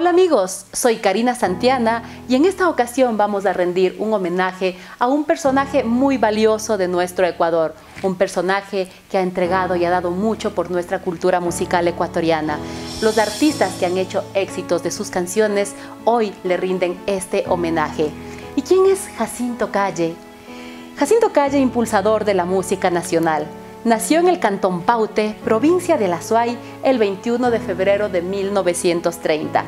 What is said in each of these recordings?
Hola amigos, soy Karina Santiana y en esta ocasión vamos a rendir un homenaje a un personaje muy valioso de nuestro Ecuador, un personaje que ha entregado y ha dado mucho por nuestra cultura musical ecuatoriana. Los artistas que han hecho éxitos de sus canciones hoy le rinden este homenaje. ¿Y quién es Jacinto Calle? Jacinto Calle, impulsador de la música nacional. Nació en el Cantón Paute, provincia de La Suay, el 21 de febrero de 1930.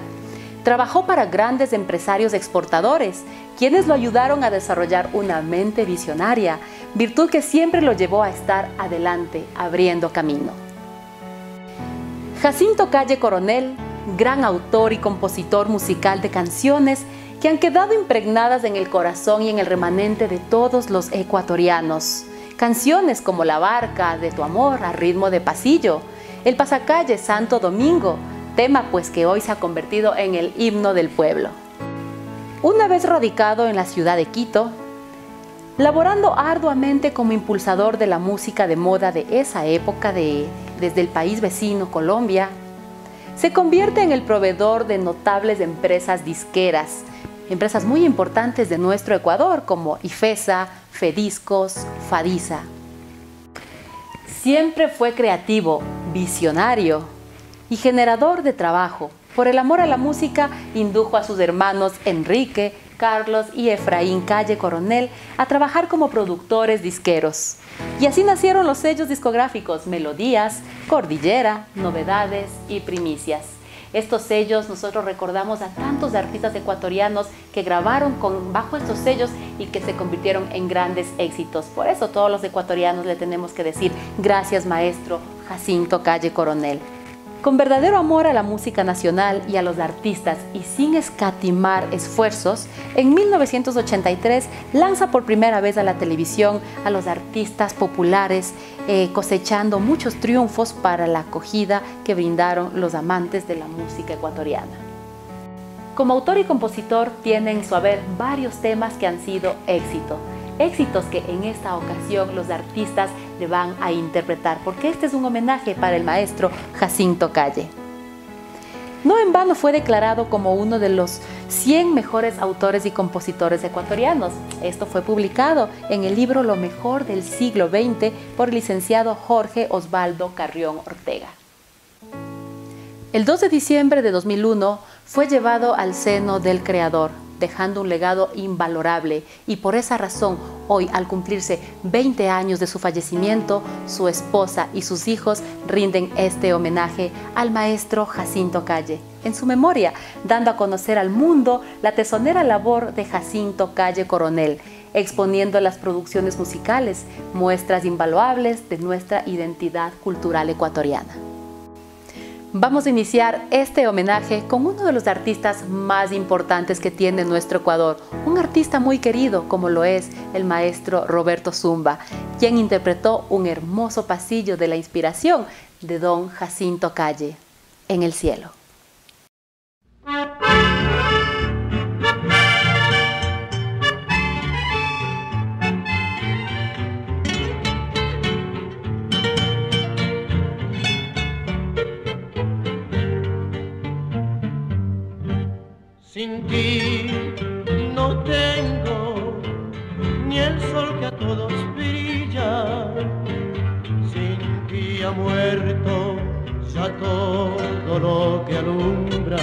Trabajó para grandes empresarios exportadores, quienes lo ayudaron a desarrollar una mente visionaria, virtud que siempre lo llevó a estar adelante, abriendo camino. Jacinto Calle Coronel, gran autor y compositor musical de canciones que han quedado impregnadas en el corazón y en el remanente de todos los ecuatorianos. Canciones como La Barca, De tu Amor, a ritmo de pasillo, El Pasacalle, Santo Domingo, tema pues que hoy se ha convertido en el himno del pueblo. Una vez radicado en la ciudad de Quito, laborando arduamente como impulsador de la música de moda de esa época de, desde el país vecino Colombia, se convierte en el proveedor de notables empresas disqueras, empresas muy importantes de nuestro Ecuador como IFESA, Fediscos, Fadisa. Siempre fue creativo, visionario y generador de trabajo. Por el amor a la música, indujo a sus hermanos Enrique, Carlos y Efraín Calle Coronel a trabajar como productores disqueros. Y así nacieron los sellos discográficos Melodías, Cordillera, Novedades y Primicias. Estos sellos nosotros recordamos a tantos artistas ecuatorianos que grabaron con, bajo estos sellos y que se convirtieron en grandes éxitos. Por eso todos los ecuatorianos le tenemos que decir gracias maestro Jacinto Calle Coronel. Con verdadero amor a la música nacional y a los artistas y sin escatimar esfuerzos, en 1983 lanza por primera vez a la televisión a los artistas populares, eh, cosechando muchos triunfos para la acogida que brindaron los amantes de la música ecuatoriana. Como autor y compositor tiene en su haber varios temas que han sido éxito éxitos que en esta ocasión los artistas le van a interpretar, porque este es un homenaje para el maestro Jacinto Calle. No en vano fue declarado como uno de los 100 mejores autores y compositores ecuatorianos. Esto fue publicado en el libro Lo mejor del siglo XX por el licenciado Jorge Osvaldo Carrión Ortega. El 2 de diciembre de 2001 fue llevado al seno del Creador, dejando un legado invalorable y por esa razón hoy al cumplirse 20 años de su fallecimiento, su esposa y sus hijos rinden este homenaje al maestro Jacinto Calle en su memoria, dando a conocer al mundo la tesonera labor de Jacinto Calle Coronel, exponiendo las producciones musicales, muestras invaluables de nuestra identidad cultural ecuatoriana. Vamos a iniciar este homenaje con uno de los artistas más importantes que tiene nuestro Ecuador, un artista muy querido como lo es el maestro Roberto Zumba, quien interpretó un hermoso pasillo de la inspiración de don Jacinto Calle, En el cielo. Sin ti no tengo ni el sol que a todos brilla. Sin ti ha muerto ya todo lo que alumbra.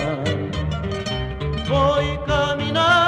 Voy caminando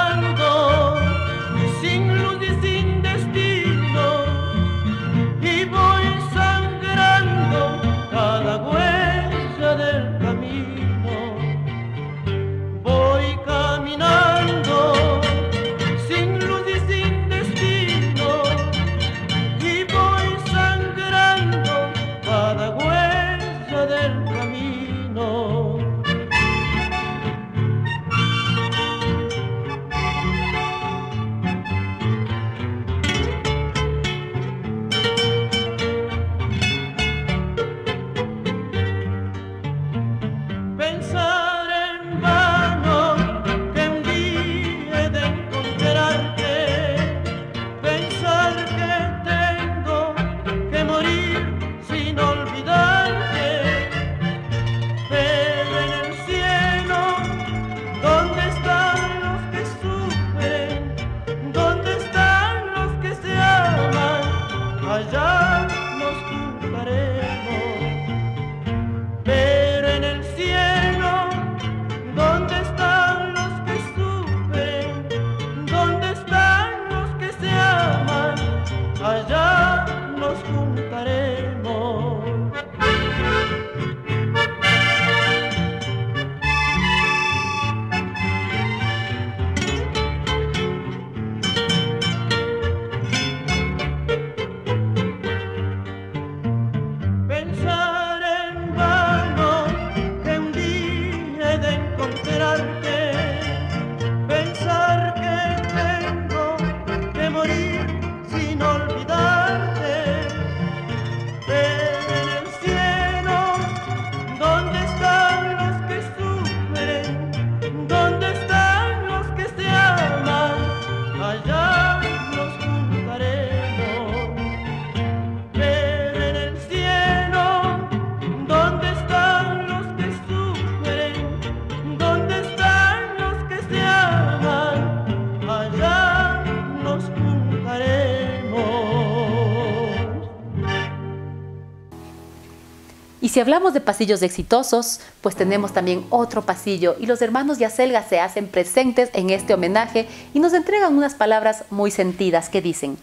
si hablamos de pasillos exitosos, pues tenemos también otro pasillo y los hermanos Yacelga se hacen presentes en este homenaje y nos entregan unas palabras muy sentidas que dicen,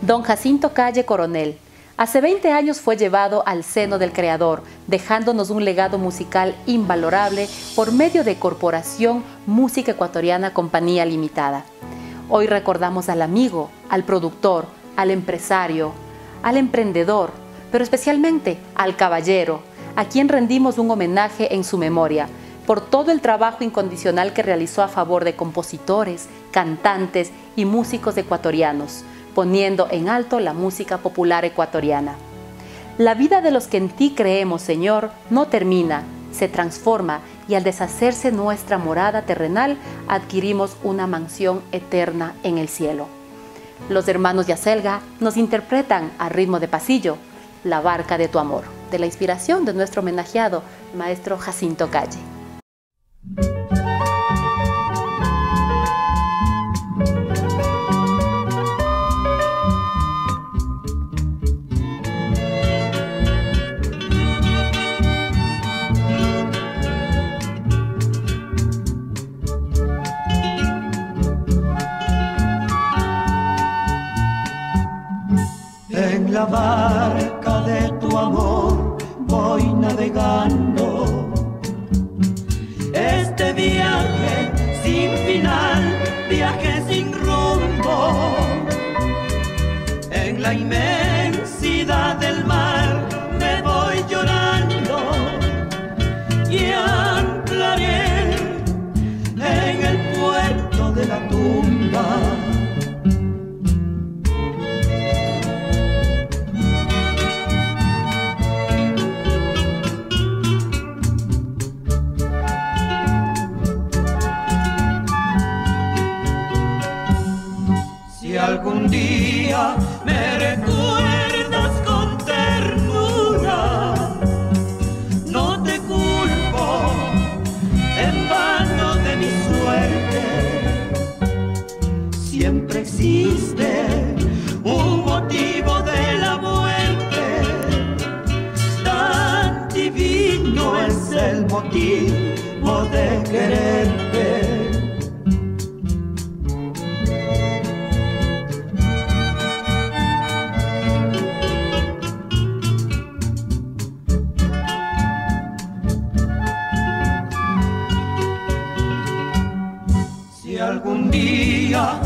Don Jacinto Calle Coronel, Hace 20 años fue llevado al seno del Creador, dejándonos un legado musical invalorable por medio de Corporación Música Ecuatoriana Compañía Limitada. Hoy recordamos al amigo, al productor, al empresario, al emprendedor, pero especialmente al caballero, a quien rendimos un homenaje en su memoria por todo el trabajo incondicional que realizó a favor de compositores, cantantes y músicos ecuatorianos poniendo en alto la música popular ecuatoriana. La vida de los que en ti creemos, Señor, no termina, se transforma y al deshacerse nuestra morada terrenal, adquirimos una mansión eterna en el cielo. Los hermanos Yacelga nos interpretan a ritmo de pasillo La barca de tu amor, de la inspiración de nuestro homenajeado, maestro Jacinto Calle. La tumba. Me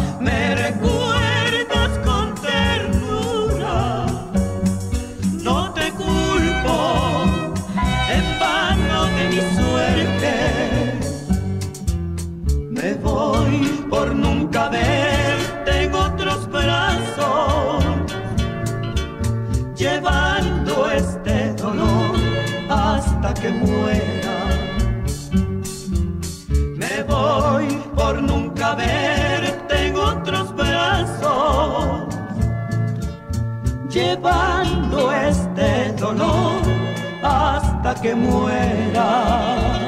hasta que muera.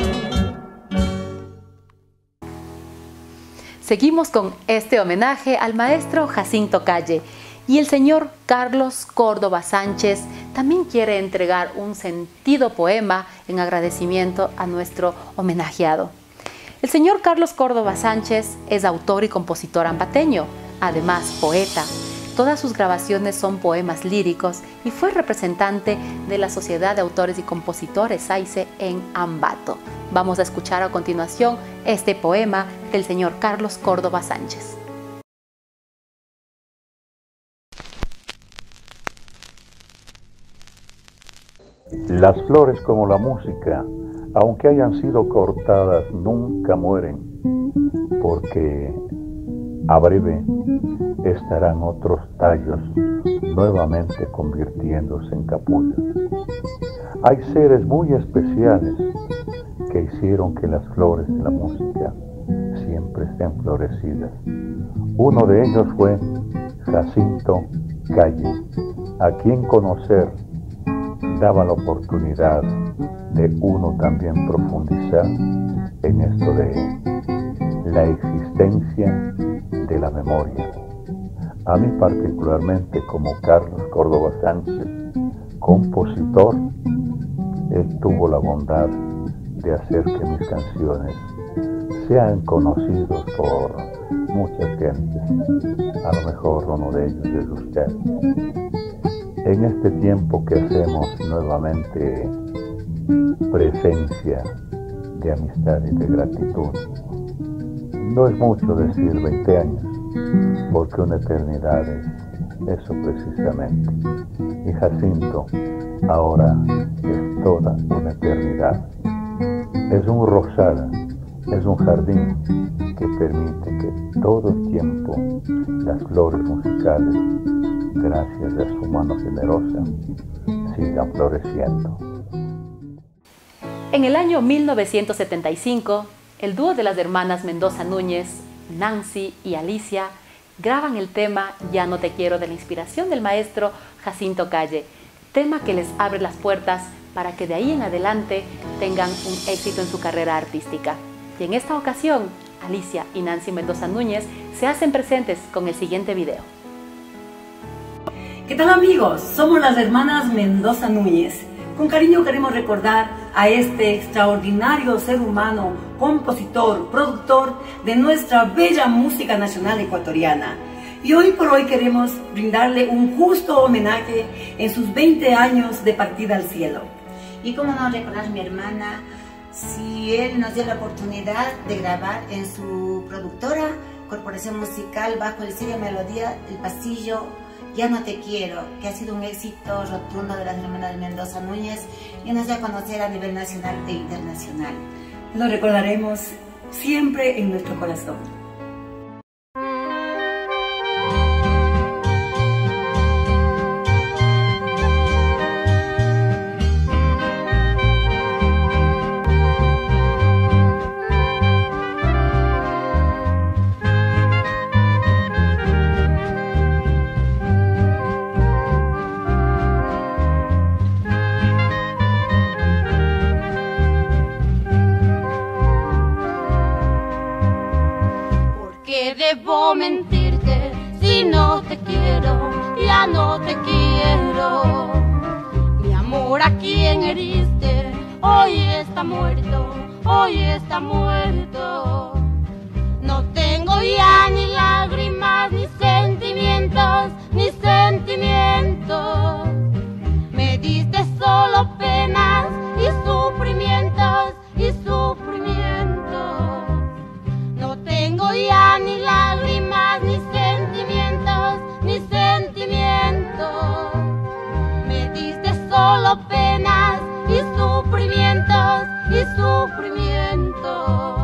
Seguimos con este homenaje al maestro Jacinto Calle y el señor Carlos Córdoba Sánchez también quiere entregar un sentido poema en agradecimiento a nuestro homenajeado. El señor Carlos Córdoba Sánchez es autor y compositor ambateño, además poeta. Todas sus grabaciones son poemas líricos y fue representante de la Sociedad de Autores y Compositores AICE en Ambato. Vamos a escuchar a continuación este poema del señor Carlos Córdoba Sánchez. Las flores como la música aunque hayan sido cortadas, nunca mueren, porque a breve estarán otros tallos nuevamente convirtiéndose en capullos. Hay seres muy especiales que hicieron que las flores de la música siempre estén florecidas. Uno de ellos fue Jacinto Calle, a quien conocer daba la oportunidad de uno también profundizar en esto de la existencia de la memoria. A mí particularmente como Carlos Córdoba Sánchez, compositor, Él tuvo la bondad de hacer que mis canciones sean conocidos por muchas gentes. A lo mejor uno de ellos es usted. En este tiempo que hacemos nuevamente presencia de amistad y de gratitud, no es mucho decir 20 años, porque una eternidad es eso precisamente. Y Jacinto ahora es toda una eternidad. Es un rosal, es un jardín que permite que todo el tiempo las flores musicales, gracias a su mano generosa, sigan floreciendo. En el año 1975, el dúo de las hermanas Mendoza Núñez, Nancy y Alicia, graban el tema Ya no te quiero de la inspiración del maestro Jacinto Calle, tema que les abre las puertas para que de ahí en adelante tengan un éxito en su carrera artística. Y en esta ocasión, Alicia y Nancy Mendoza Núñez se hacen presentes con el siguiente video. ¿Qué tal amigos? Somos las hermanas Mendoza Núñez. Con cariño queremos recordar a este extraordinario ser humano, compositor, productor de nuestra bella música nacional ecuatoriana. Y hoy por hoy queremos brindarle un justo homenaje en sus 20 años de partida al cielo. Y cómo no recordar a mi hermana, si él nos dio la oportunidad de grabar en su productora, Corporación Musical, bajo el sello Melodía, El Pasillo, Ya no te quiero, que ha sido un éxito rotundo de las hermanas Mendoza Núñez y nos dio a conocer a nivel nacional e internacional. Lo recordaremos siempre en nuestro corazón. Debo mentirte si no te quiero, ya no te quiero. Mi amor a quien heriste, hoy está muerto, hoy está muerto. No tengo ya ni lágrimas, ni sentimientos, ni sentimientos. Me diste solo penas y sufrimientos y sufrimientos. Ya ni lágrimas, ni sentimientos, ni sentimientos. Me diste solo penas y sufrimientos y sufrimientos.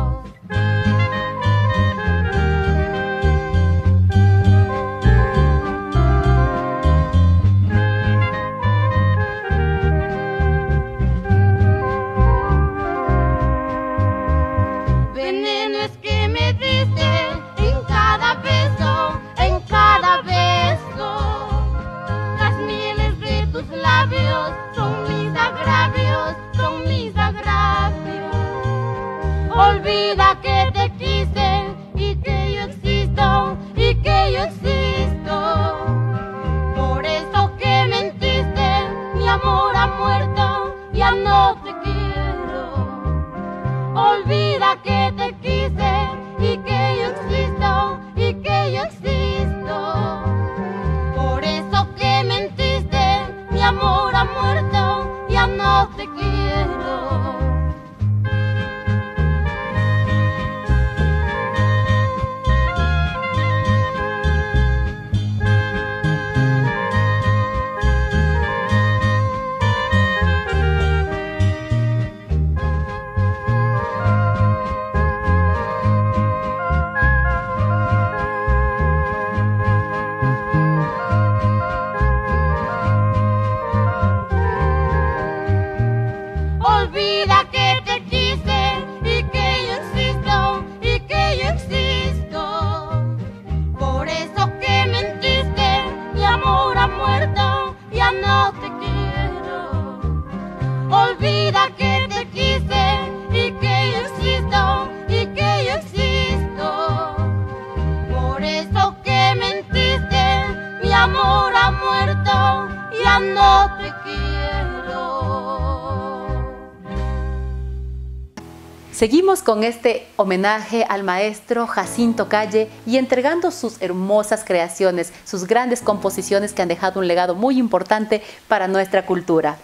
Seguimos con este homenaje al maestro Jacinto Calle y entregando sus hermosas creaciones, sus grandes composiciones que han dejado un legado muy importante para nuestra cultura.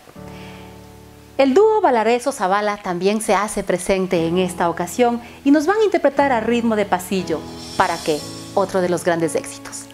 El dúo Valareso Zavala también se hace presente en esta ocasión y nos van a interpretar a ritmo de pasillo. ¿Para qué? Otro de los grandes éxitos.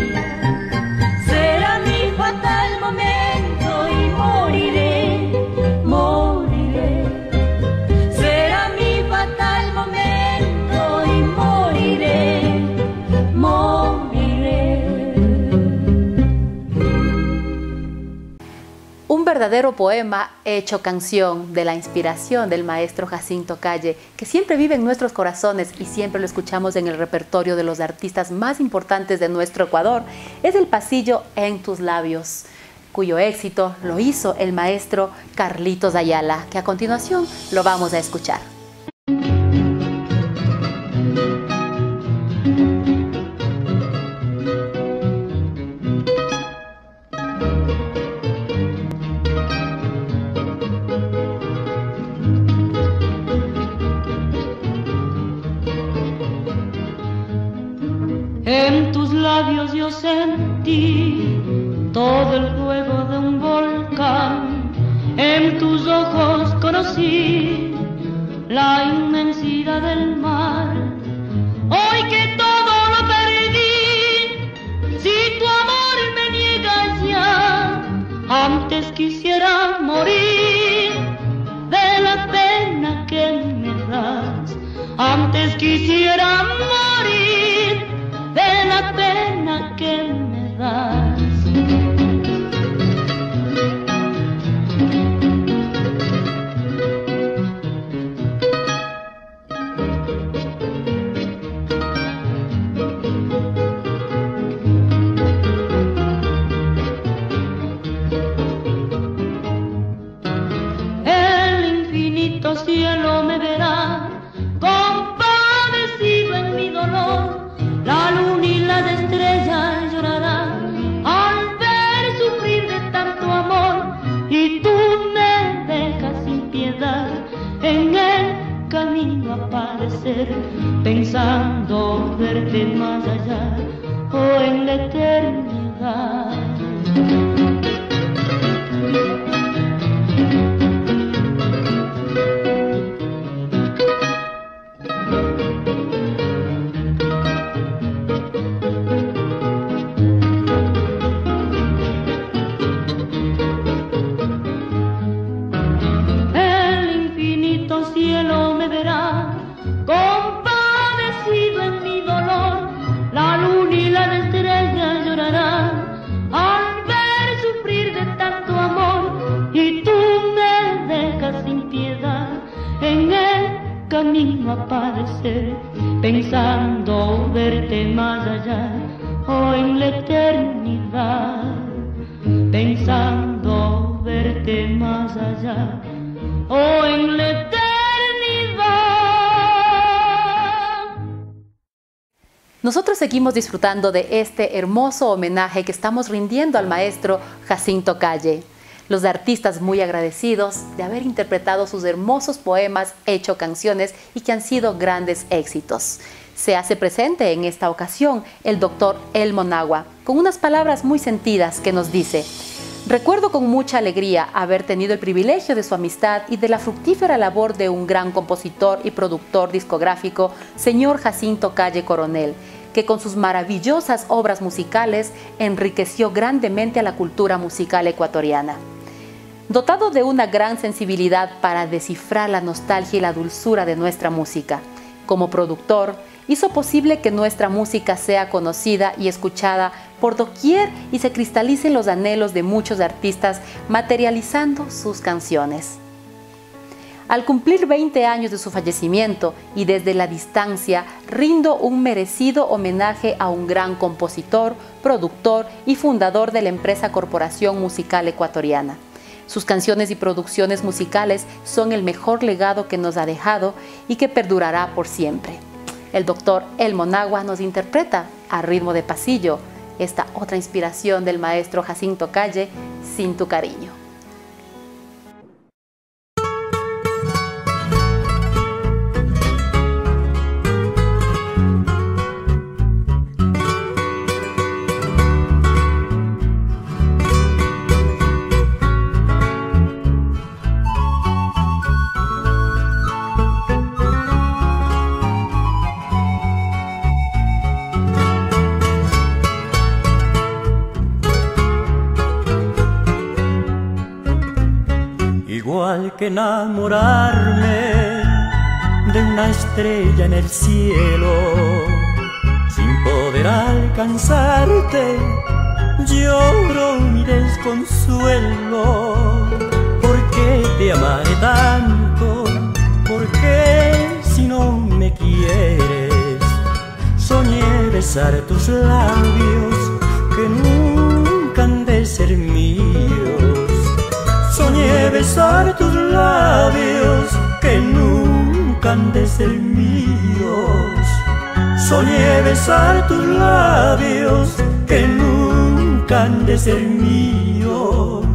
Thank you. Verdadero poema hecho canción de la inspiración del maestro Jacinto Calle, que siempre vive en nuestros corazones y siempre lo escuchamos en el repertorio de los artistas más importantes de nuestro Ecuador, es el pasillo en tus labios cuyo éxito lo hizo el maestro Carlitos Ayala, que a continuación lo vamos a escuchar. Todo el fuego de un volcán. En tus ojos conocí la inmensidad del mar. Hoy que todo lo perdí, si tu amor me niegas ya, antes quisiera morir de la pena que me das. Antes quisiera morir pensando verte más allá o en la eternidad. Camino aparecer, pensando verte más allá o en la eternidad, pensando verte más allá o en la eternidad. Nosotros seguimos disfrutando de este hermoso homenaje que estamos rindiendo al maestro Jacinto Calle. Los artistas muy agradecidos de haber interpretado sus hermosos poemas, hecho canciones y que han sido grandes éxitos. Se hace presente en esta ocasión el doctor El Monagua con unas palabras muy sentidas que nos dice, Recuerdo con mucha alegría haber tenido el privilegio de su amistad y de la fructífera labor de un gran compositor y productor discográfico, señor Jacinto Calle Coronel, que con sus maravillosas obras musicales enriqueció grandemente a la cultura musical ecuatoriana. Dotado de una gran sensibilidad para descifrar la nostalgia y la dulzura de nuestra música, como productor, hizo posible que nuestra música sea conocida y escuchada por doquier y se cristalicen los anhelos de muchos artistas materializando sus canciones. Al cumplir 20 años de su fallecimiento y desde la distancia, rindo un merecido homenaje a un gran compositor, productor y fundador de la empresa Corporación Musical Ecuatoriana. Sus canciones y producciones musicales son el mejor legado que nos ha dejado y que perdurará por siempre. El doctor El Monagua nos interpreta a ritmo de pasillo esta otra inspiración del maestro Jacinto Calle, Sin tu cariño. Enamorarme de una estrella en el cielo sin poder alcanzarte. Lloro mi desconsuelo. ¿Por qué te amaré tanto? ¿Por qué si no me quieres? Soñé besar tus labios que nunca han de ser míos soñé besar tus han de ser míos. Soñé besar tus labios que nunca han de ser míos.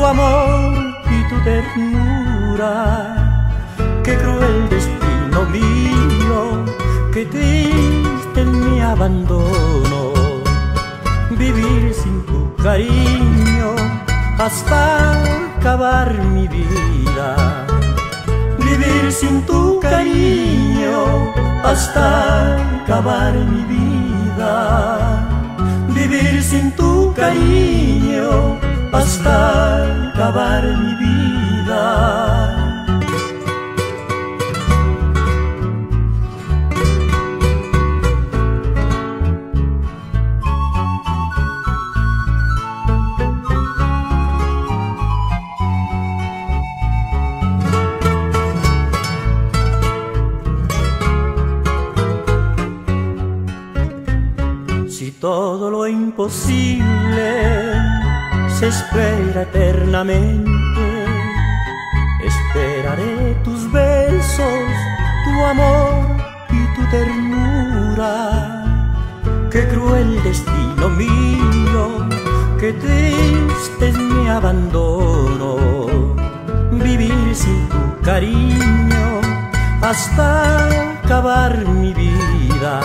Tu amor y tu ternura. Qué cruel destino mío, qué triste mi abandono. Vivir sin tu cariño hasta acabar mi vida vivir sin tu cariño hasta acabar mi vida. Vivir sin tu cariño hasta acabar mi vida. todo lo imposible se espera eternamente. Esperaré tus besos, tu amor y tu ternura. Qué cruel destino mío, qué triste es mi abandono. Vivir sin tu cariño hasta acabar mi vida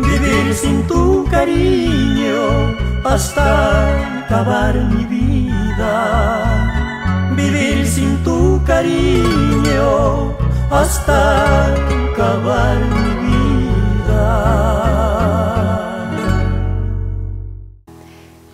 vivir sin tu cariño hasta acabar mi vida. Vivir sin tu cariño hasta acabar mi vida.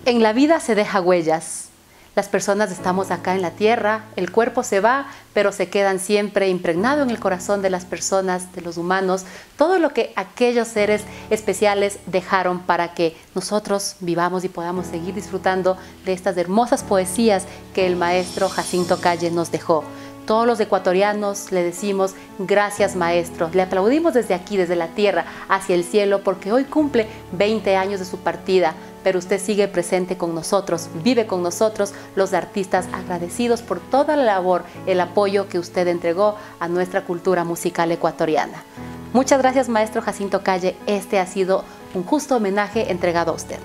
En la vida se deja huellas. Las personas estamos acá en la tierra, el cuerpo se va, pero se quedan siempre impregnado en el corazón de las personas, de los humanos, todo lo que aquellos seres especiales dejaron para que nosotros vivamos y podamos seguir disfrutando de estas hermosas poesías que el maestro Jacinto Calle nos dejó. Todos los ecuatorianos le decimos gracias maestro, le aplaudimos desde aquí, desde la tierra, hacia el cielo, porque hoy cumple 20 años de su partida pero usted sigue presente con nosotros, vive con nosotros, los artistas agradecidos por toda la labor, el apoyo que usted entregó a nuestra cultura musical ecuatoriana. Muchas gracias, maestro Jacinto Calle. Este ha sido un justo homenaje entregado a usted.